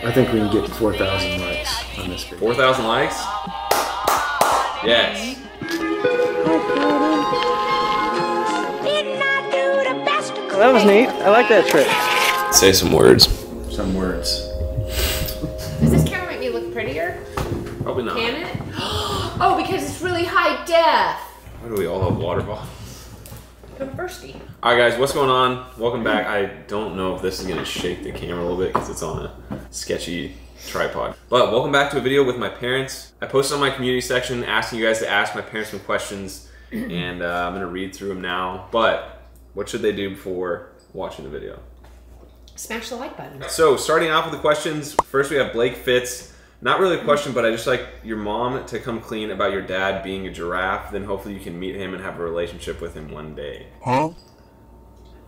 I think we can get 4,000 likes on this video. 4,000 likes? Yes. Well, that was neat. I like that trick. Say some words. Some words. Does this camera make me look prettier? Probably not. Can it? oh, because it's really high def. Why do we all have water bottles? I'm thirsty. All right, guys, what's going on? Welcome back. I don't know if this is gonna shake the camera a little bit because it's on a sketchy tripod. But welcome back to a video with my parents. I posted on my community section asking you guys to ask my parents some questions, and uh, I'm gonna read through them now. But what should they do before watching the video? Smash the like button. So, starting off with the questions, first we have Blake Fitz. Not really a question, but I just like your mom to come clean about your dad being a giraffe. Then hopefully you can meet him and have a relationship with him one day. Huh?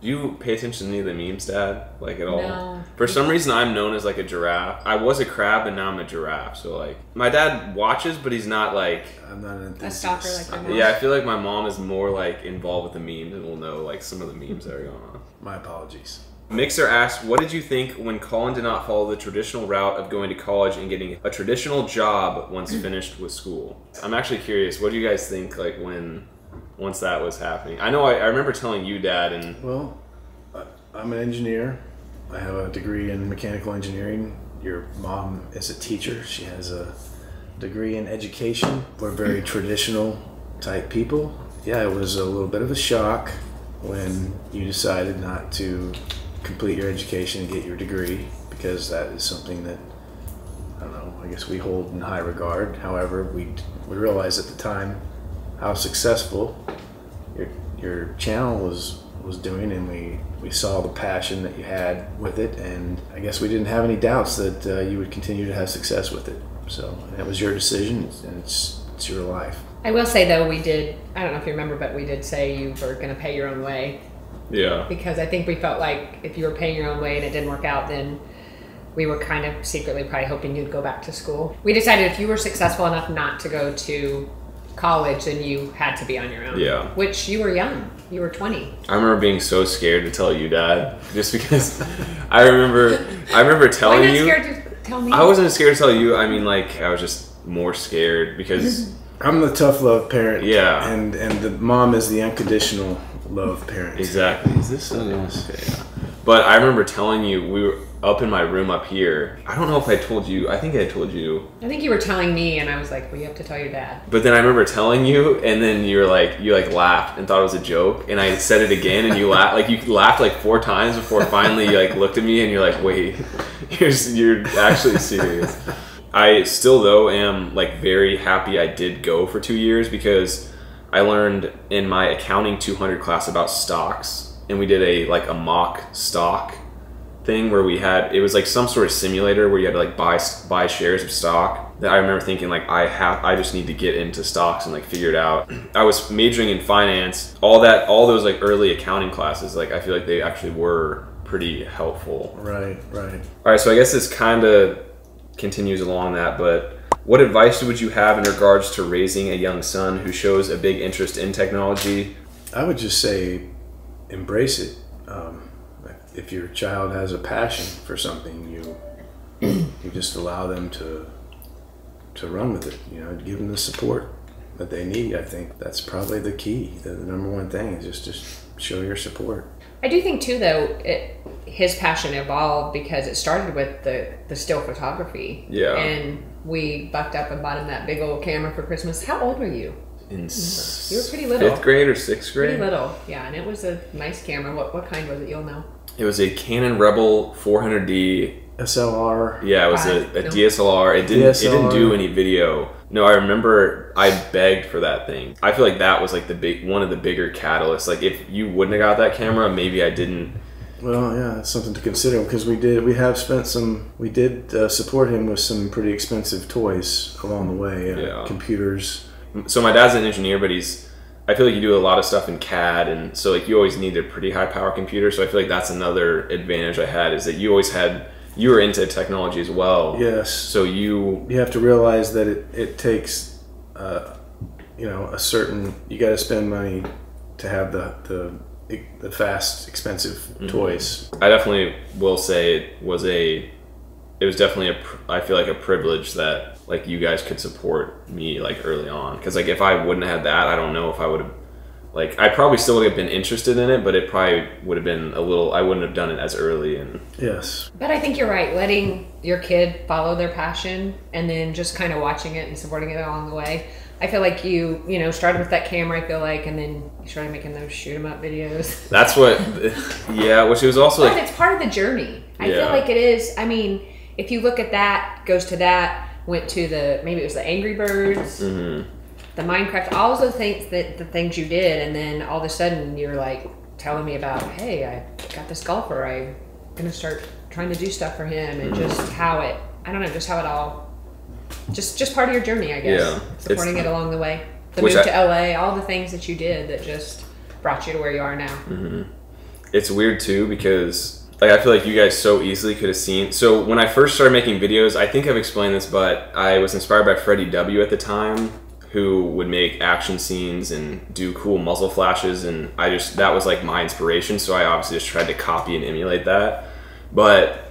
Do you pay attention to any of the memes, Dad? Like at all? No. For some reason, I'm known as like a giraffe. I was a crab, and now I'm a giraffe. So like, my dad watches, but he's not like. I'm not an enthusiast. A stalker like your mom. Yeah, I feel like my mom is more like involved with the memes and will know like some of the memes that are going on. My apologies. Mixer asked, "What did you think when Colin did not follow the traditional route of going to college and getting a traditional job once mm. finished with school?" I'm actually curious. What do you guys think? Like when, once that was happening, I know I, I remember telling you, Dad, and Well, I'm an engineer. I have a degree in mechanical engineering. Your mom is a teacher. She has a degree in education. We're very traditional type people. Yeah, it was a little bit of a shock when you decided not to complete your education and get your degree because that is something that I don't know. I guess we hold in high regard. However, we we realized at the time how successful your your channel was was doing, and we we saw the passion that you had with it, and I guess we didn't have any doubts that uh, you would continue to have success with it. So that was your decision, and it's it's your life. I will say though, we did. I don't know if you remember, but we did say you were going to pay your own way yeah, because I think we felt like if you were paying your own way and it didn't work out, then we were kind of secretly probably hoping you'd go back to school. We decided if you were successful enough not to go to college, then you had to be on your own. Yeah. Which you were young. You were 20. I remember being so scared to tell you, Dad, just because I remember I remember telling you. scared to tell me? I wasn't scared to tell you. I mean, like I was just more scared because I'm the tough love parent. Yeah. and and the mom is the unconditional love parent. exactly. Is this okay? Yeah. But I remember telling you we were up in my room up here. I don't know if I told you. I think I told you. I think you were telling me, and I was like, well, you have to tell your dad. But then I remember telling you, and then you were like, you like laughed and thought it was a joke, and I said it again, and you laughed, like you laughed like four times before finally you like looked at me, and you're like, wait, you're you're actually serious. I still though am like very happy I did go for two years because I learned in my accounting 200 class about stocks, and we did a like a mock stock thing where we had it was like some sort of simulator where you had to like buy buy shares of stock that I remember thinking like I have I just need to get into stocks and like figure it out. I was majoring in finance. All that all those like early accounting classes like I feel like they actually were pretty helpful. Right, right. All right, so I guess this kind of continues along that, but what advice would you have in regards to raising a young son who shows a big interest in technology? I would just say embrace it. Um, if your child has a passion for something, you you just allow them to to run with it. You know, give them the support that they need. I think that's probably the key. The, the number one thing is just just show your support. I do think too, though, it, his passion evolved because it started with the the still photography. Yeah. And we bucked up and bought him that big old camera for Christmas. How old were you? In You were pretty little. fifth grade or sixth grade? Pretty little, yeah. And it was a nice camera. What what kind was it? You'll know. It was a Canon Rebel 400D. SLR. Yeah, it was a, a DSLR. It didn't. It didn't do any video. No, I remember I begged for that thing. I feel like that was like the big one of the bigger catalysts. Like if you wouldn't have got that camera, maybe I didn't. Well, yeah, it's something to consider because we did we have spent some we did uh, support him with some pretty expensive toys along the way. Uh, Yeah. Computers. So my dad's an engineer, but he's. I feel like you do a lot of stuff in CAD, and so like you always need a pretty high power computer. So I feel like that's another advantage I had is that you always had you were into technology as well. Yes. So you you have to realize that it, it takes uh, you know a certain you got to spend money to have the the the fast expensive toys I definitely will say it was a it was definitely a I feel like a privilege that like you guys could support me like early on because like if I wouldn't have had that, I don't know if I would have like I probably still would have been interested in it, but it probably would have been a little. I wouldn't have done it as early and Yes. But I think you're right. Letting your kid follow their passion and then just kind of watching it and supporting it along the way. I feel like you, you know, started with that camera. I feel like, and then you started making those shoot 'em up videos. that's what. Yeah, which was also But like it's part of the journey. I feel like it is. I mean, if you look at that, goes to that, went to the maybe it was the Angry Birds, mhm. The Minecraft, all those things that the things you did, and then all of a sudden you're like telling me about, hey, I got this golfer. I'm gonna start trying to do stuff for him, and Mm-hmm. just how it. I don't know, just how it all. Just, just part of your journey, I guess. Yeah. Supporting it along the way. The move I- to LA, all the things that you did that just brought you to where you are now. it's weird too because like I feel like you guys so easily could have seen. So when I first started making videos, I think I've explained this, but I was inspired by Freddie W at the time, who would make action scenes and do cool muzzle flashes, and I just that was like my inspiration. So I obviously just tried to copy and emulate that, but.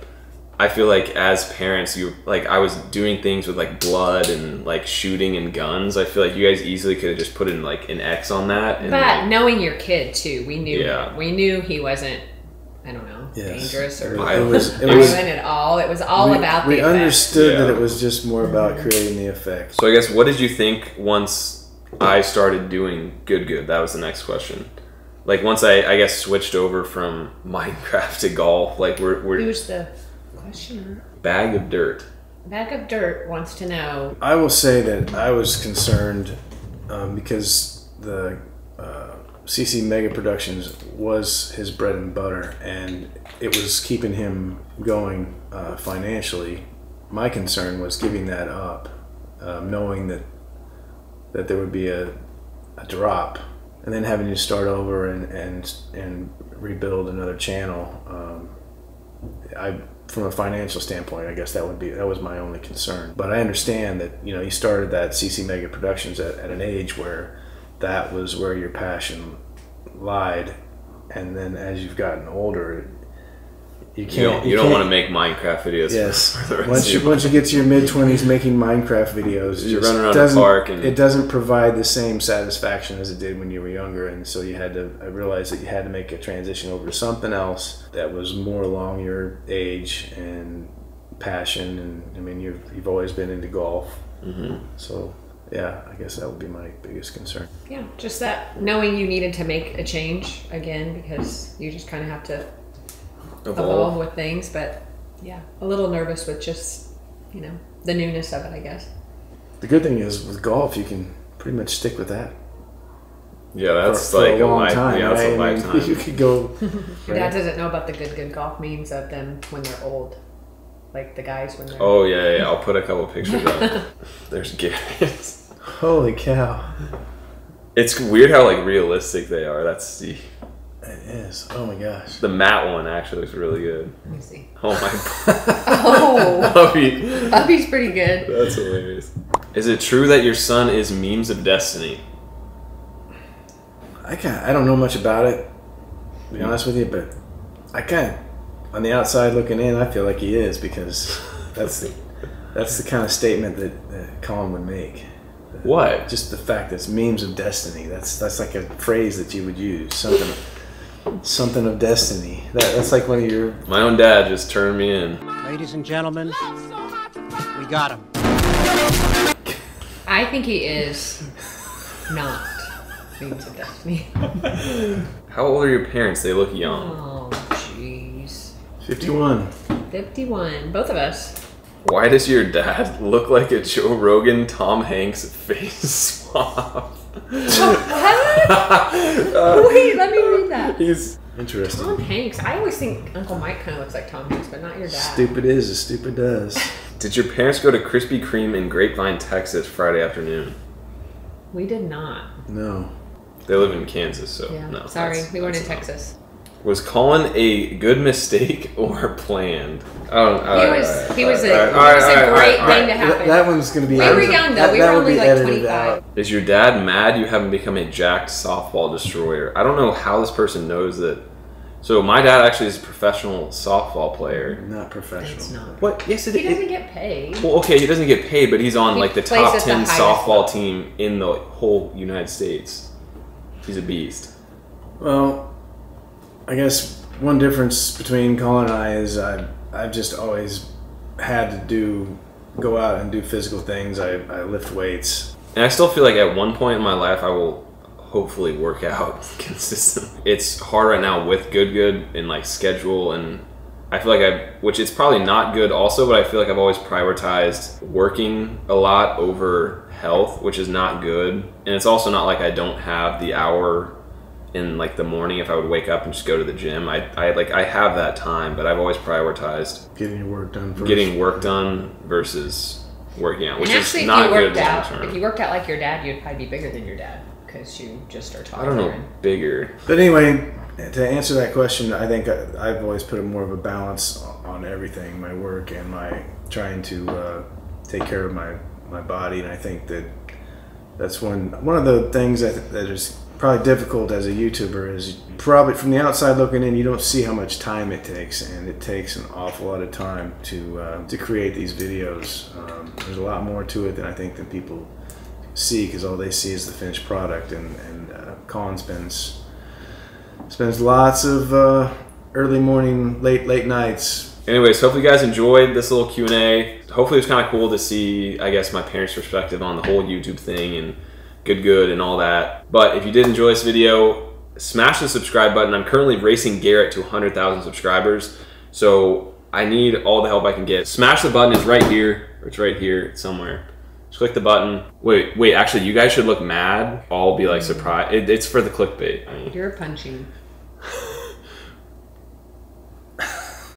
I feel like as parents, you like I was doing things with like blood and like shooting and guns. I feel like you guys easily could have just put in like an X on that. And But like, knowing your kid too, we knew Yeah. we knew he wasn't I don't know, Yes. dangerous or It Violent. was. It It was- violent at all. It was all we, about we the effect. understood that Yeah. it was just more about creating the effect. So I guess what did you think once I started doing good good? That was the next question. Like once I I guess switched over from Minecraft to golf, like we're we're Who's the questioner? bag of dirt. Bag of Dirt wants to know. I will say that I was concerned um, because the uh, CC Mega Productions was his bread and butter, and it was keeping him going uh, financially. My concern was giving that up, um, knowing that that there would be a, a drop, and then having to start over and and and rebuild another channel. Um, I from a financial standpoint, I guess that would be that was my only concern. But I understand that you know you started that CC Mega Productions at, at an age where that was where your passion lied, and then as you've gotten older, you can't. You don't you, don't can't- want to make Minecraft videos. Yes. For the rest Once of you once you get to your mid twenties making Minecraft videos, just running around the park and- it doesn't provide the same satisfaction as it did when you were younger, and so you had to. I realized that you had to make a transition over to something else that was more along your age and passion, and I mean you've you've always been into golf, hmm so yeah, I guess that would be my biggest concern. Yeah, just that knowing you needed to make a change again because you just kind of have to evolve Evolve. with things. But yeah, a little nervous with just you know the newness of it, I guess. The good thing is with golf, you can pretty much stick with that Yeah, that's for, for like a long life, time. Yeah, that's right? a I mean, lifetime. you could go. Your dad doesn't know about the good good golf memes of them when they're old, like the guys when they're. Oh yeah, yeah, yeah. I'll put a couple pictures up. There's Garrett's. Holy cow! It's weird how like realistic they are. That's the It is. Oh my gosh. the Matt one actually looks really good. Let me see. Oh my Oh, puppy. Bubbie's pretty good. That's hilarious. Is it true that your son is memes of destiny? I kind I don't know much about it, to be honest with you, but I kind of, on the outside looking in, I feel like he is because that's the that's the kind of statement that, that Colin would make. What? Just the fact that it's memes of destiny. That's that's like a phrase that you would use. Something something of destiny. That, that's like one of your My own dad just turned me in. Ladies and gentlemen, we got him. I think he is not memes of destiny. How old are your parents? They look young. Jeez. 51. 51. Both of us. Why does your dad look like a Joe Rogan Tom Hanks face swap? Wait, let me read that. He's Interesting. Tom Hanks. I always think Uncle Mike kind of looks like Tom Hanks, but not your dad. Stupid is as stupid does. Did your parents go to Krispy Kreme in Grapevine, Texas Friday afternoon? We did not. No. They live in Kansas, so Yeah. no. Sorry, we weren't in that's not- Texas. Was Colin a good mistake or planned? Oh, He was. He was a. It was a great thing to That, happen. that one's going to be We were edited- young, though. that- We that were would only, be like, edited 25. out. Is your dad mad you haven't become a jacked softball destroyer? I don't know how this person knows that So my dad actually is a professional softball player. Not professional. It's not. What? Yes, it He doesn't get paid. Well, okay, he doesn't get paid, but he's on He like the top at the ten softball level. team in the whole United States. He's a beast. Well, I guess one difference between Colin and I is I I've just always had to do go out and do physical things. I, I lift weights. And I still feel like at one point in my life, I will hopefully work out consistently. It's hard right now with Good Good and like schedule, and I feel like I, which it's probably not good also, but I feel like I've always prioritized working a lot over health, which is not good. And it's also not like I don't have the hour in like the morning if I would wake up and just go to the gym. I, I like I have that time, but I've always prioritized Getting your work done first. getting work done versus working out, which and is actually, if not you good worked long out, term. if you worked out like your dad, you'd probably be bigger than your dad because you just are I don't know, and- bigger. But anyway, to answer that question, I think I, I've always put a more of a balance on everything, my work and my trying to uh, take care of my, my body. And I think that that's one one of the things that, that is probably difficult as a YouTuber is probably from the outside looking in, you don't see how much time it takes, and it takes an awful lot of time to uh, to create these videos. Um, there's a lot more to it than I think that people see because all they see is the finished product, and and uh, Colin spends spends lots of uh, early morning, late late nights. Anyways, hopefully you guys enjoyed this little Q and A. Hopefully it was kind of cool to see, I guess, my parents' perspective on the whole YouTube thing and good, good, and all that. But if you did enjoy this video, smash the subscribe button. I'm currently racing Garrett to 100,000 subscribers, so I need all the help I can get. Smash the button. It's right here. It's right here somewhere. Just click the button. Wait, wait. Actually, you guys should look mad. I'll be like surprised. It, it's for the clickbait. I mean, You're punching.